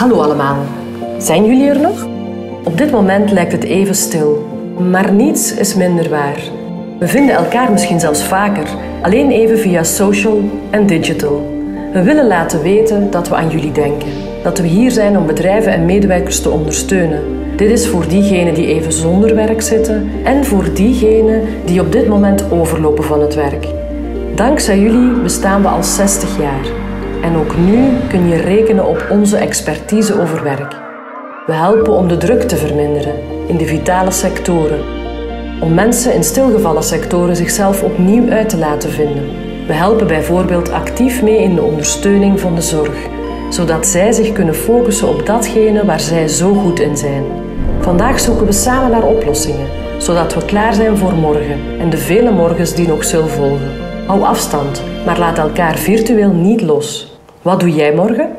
Hallo allemaal. Zijn jullie er nog? Op dit moment lijkt het even stil, maar niets is minder waar. We vinden elkaar misschien zelfs vaker, alleen even via social en digital. We willen laten weten dat we aan jullie denken. Dat we hier zijn om bedrijven en medewerkers te ondersteunen. Dit is voor diegenen die even zonder werk zitten en voor diegenen die op dit moment overlopen van het werk. Dankzij jullie bestaan we al 60 jaar. En ook nu kun je rekenen op onze expertise over werk. We helpen om de druk te verminderen in de vitale sectoren. Om mensen in stilgevallen sectoren zichzelf opnieuw uit te laten vinden. We helpen bijvoorbeeld actief mee in de ondersteuning van de zorg, zodat zij zich kunnen focussen op datgene waar zij zo goed in zijn. Vandaag zoeken we samen naar oplossingen, zodat we klaar zijn voor morgen en de vele morgens die nog zullen volgen. Hou afstand, maar laat elkaar virtueel niet los. Wat doe jij morgen?